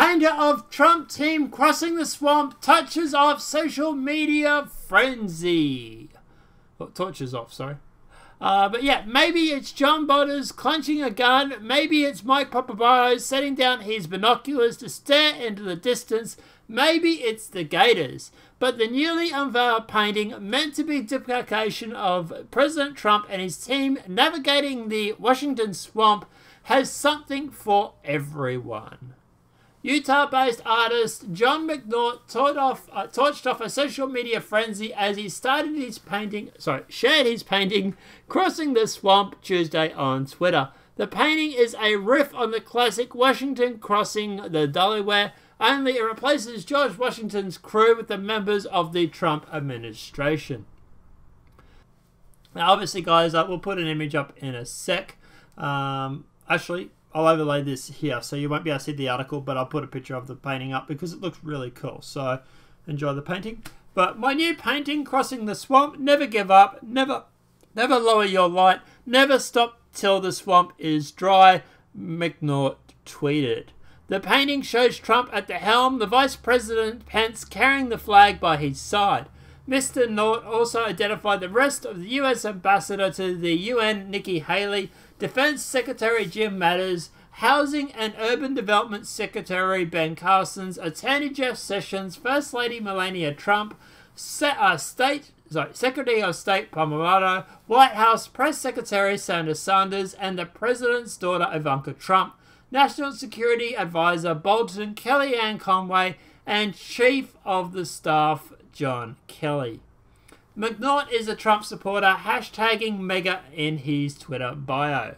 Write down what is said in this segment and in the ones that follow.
Painter of Trump team crossing the swamp touches off social media frenzy. Oh, torches off, sorry. Uh, but yeah, maybe it's John Bolton's clenching a gun. Maybe it's Mike Pompeo setting down his binoculars to stare into the distance. Maybe it's the Gators. But the newly unveiled painting, meant to be duplication of President Trump and his team navigating the Washington swamp, has something for everyone. Utah-based artist Jon McNaught torched off, uh, torched off a social media frenzy as he started his painting, sorry, shared his painting Crossing the Swamp Tuesday on Twitter. The painting is a riff on the classic Washington crossing the Delaware, only it replaces George Washington's crew with the members of the Trump administration. Now, obviously, guys, uh, we'll put an image up in a sec. Um, actually, I'll overlay this here so you won't be able to see the article, but I'll put a picture of the painting up because it looks really cool. So enjoy the painting. But my new painting, Crossing the Swamp, never give up, never, never lower your light, never stop till the swamp is dry, McNaught tweeted. The painting shows Trump at the helm, the Vice President Pence carrying the flag by his side. Mr. Nort also identified the rest of the US ambassador to the UN, Nikki Haley, Defense Secretary Jim Mattis, Housing and Urban Development Secretary Ben Carson's, Attorney Jeff Sessions, First Lady Melania Trump, Se- uh, State sorry, Secretary of State Pompeo, White House Press Secretary Senator Sanders, and the President's daughter Ivanka Trump, National Security Advisor Bolton, Kellyanne Conway, and Chief of the Staff John Kelly. McNaught is a Trump supporter, hashtagging MAGA in his Twitter bio.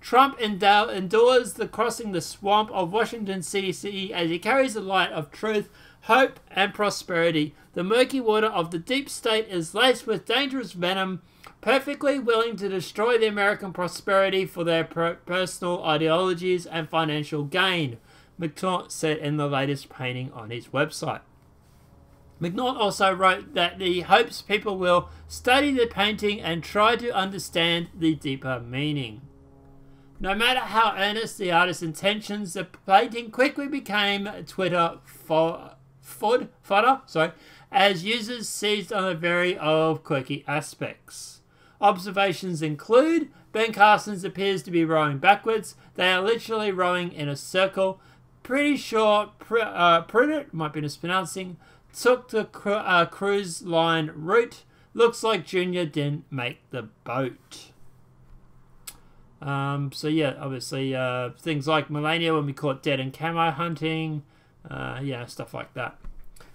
Trump endures the crossing the swamp of Washington D.C. as he carries the light of truth, hope, and prosperity. The murky water of the deep state is laced with dangerous venom, perfectly willing to destroy the American prosperity for their per personal ideologies and financial gain, McNaught said in the latest painting on his website. McNaught also wrote that he hopes people will study the painting and try to understand the deeper meaning. No matter how earnest the artist's intentions, the painting quickly became Twitter fo- fod- fodder, sorry, as users seized on the very old quirky aspects. Observations include Ben Carson's appears to be rowing backwards. They are literally rowing in a circle. Pretty sure uh, Prudit, might be mispronouncing, took the uh, cruise line route. Looks like Junior didn't make the boat. Um, so yeah, obviously uh, things like Melania when we caught dead in camo hunting, uh, yeah, stuff like that.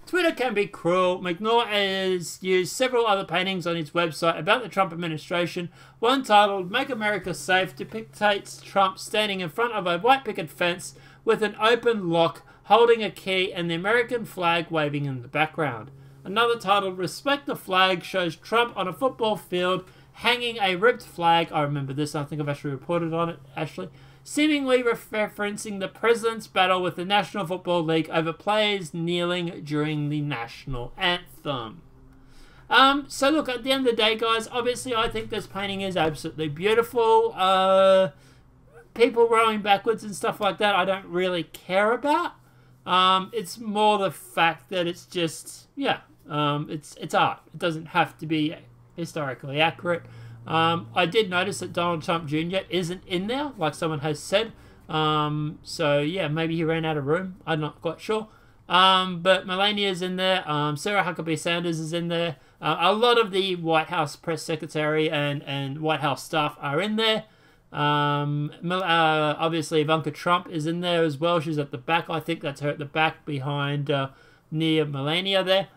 Twitter can be cruel. McNaught has used several other paintings on his website about the Trump administration. One titled "Make America Safe" depicts Trump standing in front of a white picket fence with an open lock holding a key and the American flag waving in the background. Another titled Respect the Flag shows Trump on a football field hanging a ripped flag. I remember this, I think I've actually reported on it, Ashley. Seemingly referencing the president's battle with the National Football League over players kneeling during the national anthem. Um, so look, at the end of the day, guys, obviously I think this painting is absolutely beautiful. Uh, people rowing backwards and stuff like that, I don't really care about. Um, it's more the fact that it's just yeah, um, it's it's art. It doesn't have to be historically accurate. Um, I did notice that Donald Trump Jr. isn't in there, like someone has said. Um, so yeah, maybe he ran out of room. I'm not quite sure. Um, but Melania's in there. Um, Sarah Huckabee Sanders is in there. Uh, a lot of the White House press secretary and, and White House staff are in there. Um, uh, obviously, Ivanka Trump is in there as well. She's at the back. I think that's her at the back behind uh, near Melania there.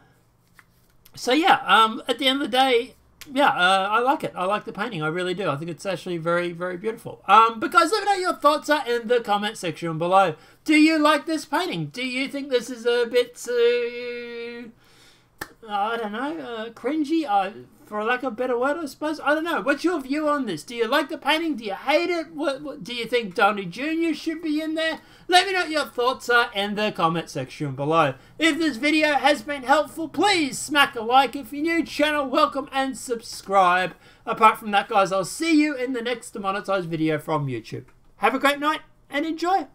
So yeah, um, at the end of the day, yeah, uh, I like it. I like the painting. I really do. I think it's actually very, very beautiful. Um, but guys, let me know your thoughts are in the comment section below. Do you like this painting? Do you think this is a bit too, I don't know, uh, cringy? Uh, for lack of a better word, I suppose. I don't know. What's your view on this? Do you like the painting? Do you hate it? What, what do you think Donnie Jr. should be in there? Let me know what your thoughts are in the comment section below. If this video has been helpful, please smack a like. If you're new, channel welcome and subscribe. Apart from that, guys, I'll see you in the next demonetized video from YouTube. Have a great night and enjoy.